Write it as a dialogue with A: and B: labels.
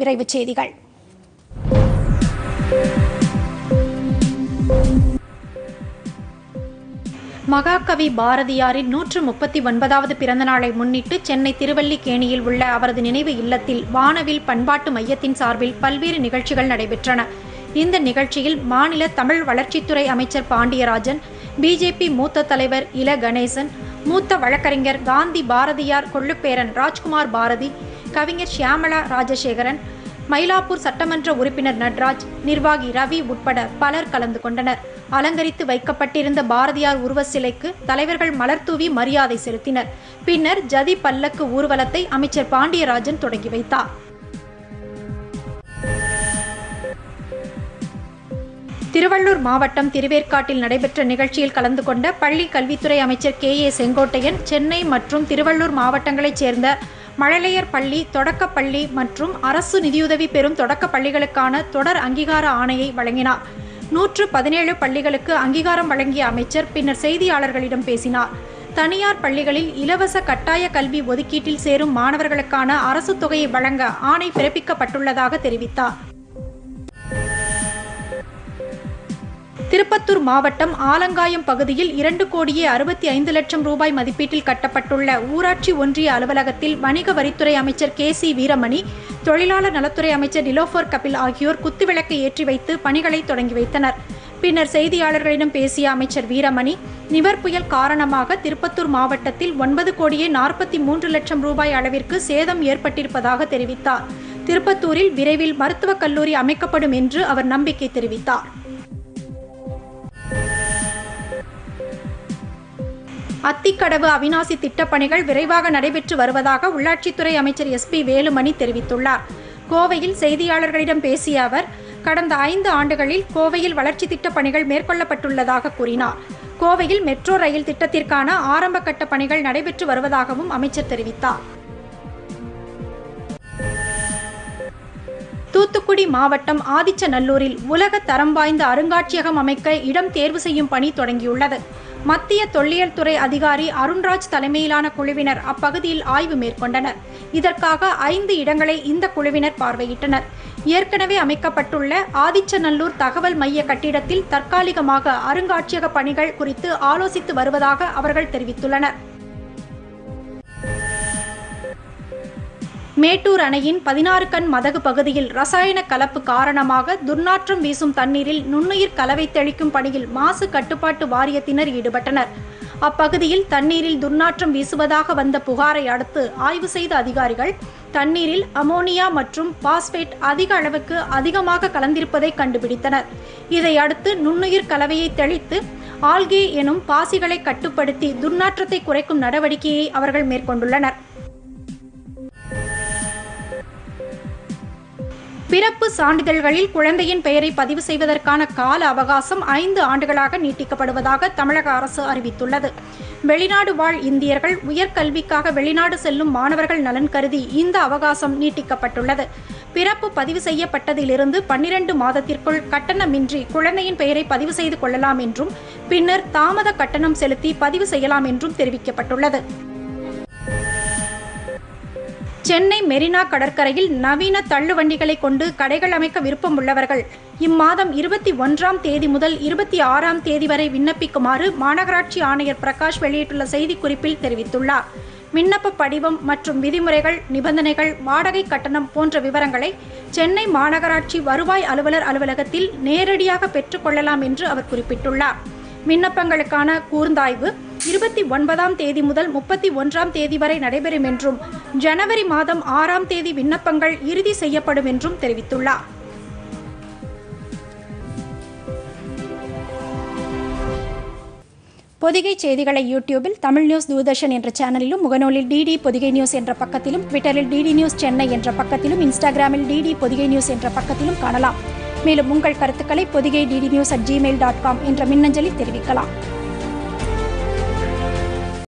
A: விரைவுச் செய்திகள். மகாகவி பாரதியாரின் நூற்று முப்பத்தி ஒன்பதாவது பிறந்த நாளை முன்னிட்டு சென்னை திருவல்லிக்கேணியில் உள்ள அவரது நினைவு இல்லத்தில் வானவில் பண்பாட்டு மையத்தின் சார்பில் பல்வேறு நிகழ்ச்சிகள் நடைபெற்றன. இந்த நிகழ்ச்சியில் மாநில தமிழ் வளர்ச்சித்துறை அமைச்சர் பாண்டியராஜன் பிஜேபி மூத்த தலைவர் இல கணேசன் மூத்த வழக்கறிஞர் காந்தி பாரதியார் கொள்ளுப்பேரன் ராஜ்குமார் பாரதி கவிஞர் ஷியாமலா ராஜசேகரன் மயிலாப்பூர் சட்டமன்ற உறுப்பினர் நட்ராஜ் நிர்வாகி ரவி உட்பட பலர் கலந்து கொண்டனர். அலங்கரித்து வைக்கப்பட்டிருந்த பாரதியார் உருவ சிலைக்கு தலைவர்கள் மலர்தூவி மரியாதை செலுத்தினர். பின்னர் ஜதி பல்லக்கு ஊர்வலத்தை அமைச்சர் பாண்டியராஜன் தொடங்கி வைத்தார். திருவள்ளூர் மாவட்டம் திருவேற்காட்டில் நடைபெற்ற நிகழ்ச்சியில் கலந்து கொண்ட பள்ளி கல்வித்துறை அமைச்சர் கே ஏ செங்கோட்டையன் சென்னை மற்றும் திருவள்ளூர் மாவட்டங்களைச் சேர்ந்த மழலையர் பள்ளி தொடக்கப்பள்ளி மற்றும் அரசு நிதியுதவி பெறும் தொடக்கப் பள்ளிகளுக்கான தொடர் அங்கீகார ஆணையை வழங்கினார். நூற்று பதினேழு பள்ளிகளுக்கு அங்கீகாரம் வழங்கிய அமைச்சர் பின்னர் செய்தியாளர்களிடம் பேசினார். தனியார் பள்ளிகளில் இலவச கட்டாய கல்வி ஒதுக்கீட்டில் சேரும் மாணவர்களுக்கான அரசு தொகையை வழங்க ஆணை பிறப்பிக்கப்பட்டுள்ளதாக தெரிவித்தார். திருப்பத்தூர் மாவட்டம் ஆலங்காயம் பகுதியில் இரண்டு கோடியே அறுபத்தி ஐந்து லட்சம் ரூபாய் மதிப்பீட்டில் கட்டப்பட்டுள்ள ஊராட்சி ஒன்றிய அலுவலகத்தில் வணிக வரித்துறை அமைச்சர் கே சி வீரமணி தொழிலாளர் நலத்துறை அமைச்சர் நிலோஃபர் கபில் ஆகியோர் குத்துவிளக்கை ஏற்றி வைத்து பணிகளை தொடங்கி வைத்தனர். பின்னர் செய்தியாளர்களிடம் பேசிய அமைச்சர் வீரமணி நிவர் புயல் காரணமாக திருப்பத்தூர் மாவட்டத்தில் ஒன்பது கோடியே நாற்பத்தி மூன்று லட்சம் ரூபாய் அளவிற்கு சேதம் ஏற்பட்டிருப்பதாக தெரிவித்தார். திருப்பத்தூரில் விரைவில் மருத்துவக் கல்லூரி அமைக்கப்படும் என்று அவர் நம்பிக்கை தெரிவித்தார். அத்திக்கடவு அவிநாசி திட்டப்பணிகள் விரைவாக நடைபெற்று வருவதாக உள்ளாட்சித்துறை அமைச்சர் எஸ் பி வேலுமணி தெரிவித்துள்ளார். கோவையில் செய்தியாளர்களிடம் பேசிய அவர் கடந்த ஐந்து ஆண்டுகளில் கோவையில் வளர்ச்சி திட்டப் பணிகள் மேற்கொள்ளப்பட்டுள்ளதாக கூறினார். கோவையில் மெட்ரோ ரயில் திட்டத்திற்கான ஆரம்ப கட்ட பணிகள் நடைபெற்று வருவதாகவும் அமைச்சர் தெரிவித்தார். தூத்துக்குடி மாவட்டம் ஆதிச்சநல்லூரில் உலக தரம் வாய்ந்த அருங்காட்சியகம் அமைக்க இடம் தேர்வு செய்யும் பணி தொடங்கியுள்ளது. மத்திய தொல்லியல் துறை அதிகாரி அருண்ராஜ் தலைமையிலான குழுவினர் அப்பகுதியில் ஆய்வு மேற்கொண்டனர். இதற்காக ஐந்து இடங்களை இந்த குழுவினர் பார்வையிட்டனர். ஏற்கனவே அமைக்கப்பட்டுள்ள ஆதிச்சநல்லூர் தகவல் மைய கட்டிடத்தில் தற்காலிகமாக அருங்காட்சியக பணிகள் குறித்து ஆலோசித்து வருவதாக அவர்கள் தெரிவித்துள்ளனர். மேட்டூர் அணையின் பதினாறு கண் மதகு பகுதியில் ரசாயன கலப்பு காரணமாக துர்நாற்றம் வீசும் தண்ணீரில் நுண்ணுயிர் கலவை தெளிக்கும் பணியில் மாசு கட்டுப்பாட்டு வாரியத்தினர் ஈடுபட்டனர். அப்பகுதியில் தண்ணீரில் துர்நாற்றம் வீசுவதாக வந்த புகாரை அடுத்து ஆய்வு செய்த அதிகாரிகள் தண்ணீரில் அமோனியா மற்றும் பாஸ்பேட் அதிக அளவுக்கு அதிகமாக கலந்திருப்பதை கண்டுபிடித்தனர். இதையடுத்து நுண்ணுயிர் கலவையை தெளித்து ஆல்கே எனும் பாசிகளை கட்டுப்படுத்தி துர்நாற்றத்தை குறைக்கும் நடவடிக்கையை அவர்கள் மேற்கொண்டுள்ளனர். பிறப்பு சான்றிதழ்களில் குழந்தையின் பெயரை பதிவு செய்வதற்கான கால அவகாசம் ஐந்து ஆண்டுகளாக நீட்டிக்கப்படுவதாக தமிழக அரசு அறிவித்துள்ளது. வெளிநாடு வாழ் இந்தியர்கள் உயர்கல்விக்காக வெளிநாடு செல்லும் மாணவர்கள் நலன் கருதி இந்த அவகாசம் நீட்டிக்கப்பட்டுள்ளது. பிறப்பு பதிவு செய்யப்பட்டதிலிருந்து பன்னிரண்டு மாதத்திற்குள் கட்டணமின்றி குழந்தையின் பெயரை பதிவு செய்து கொள்ளலாம் என்றும் பின்னர் தாமத கட்டணம் செலுத்தி பதிவு செய்யலாம் என்றும் தெரிவிக்கப்பட்டுள்ளது. சென்னை மெரினா கடற்கரையில் நவீன தள்ளுவண்டிகளை கொண்டு கடைகள் அமைக்க விருப்பம் உள்ளவர்கள். இம்மாதம் இருபத்தி ஒன்றாம் தேதி முதல் இருபத்தி ஆறாம் தேதி வரை விண்ணப்பிக்குமாறு மாநகராட்சி ஆணையர் பிரகாஷ் வெளியிட்டுள்ள செய்திக்குறிப்பில் தெரிவித்துள்ளார். விண்ணப்ப படிவம் மற்றும் விதிமுறைகள் நிபந்தனைகள் வாடகை கட்டணம் போன்ற விவரங்களை சென்னை மாநகராட்சி வருவாய் அலுவலர் அலுவலகத்தில் நேரடியாக பெற்றுக்கொள்ளலாம் என்று அவர் குறிப்பிட்டுள்ளார். விண்ணப்பங்களுக்கான கூர்ந்தாய்வு இருபத்தி ஒன்பதாம் தேதி முதல் முப்பத்தி ஒன்றாம் தேதி வரை நடைபெறும் என்றும் ஜனவரி மாதம் ஆறாம் தேதி விண்ணப்பங்கள் இறுதி செய்யப்படும் என்றும் தெரிவித்துள்ளார். பொதிகை செய்திகளை யூடியூபில் தமிழ் நியூஸ் தூர்தர்ஷன் என்ற சேனலிலும் முகநூலில் டிடி பொதிகை நியூஸ் என்ற பக்கத்திலும் ட்விட்டரில் டிடி நியூஸ் சென்னை என்ற பக்கத்திலும் இன்ஸ்டாகிராமில் டிடி பொதிகை நியூஸ் என்ற பக்கத்திலும் காணலாம். மேலும் உங்கள் கருத்துக்களை Pothigai DD news at Gmail dot com என்ற மின்னஞ்சலில் தெரிவிக்கலாம்.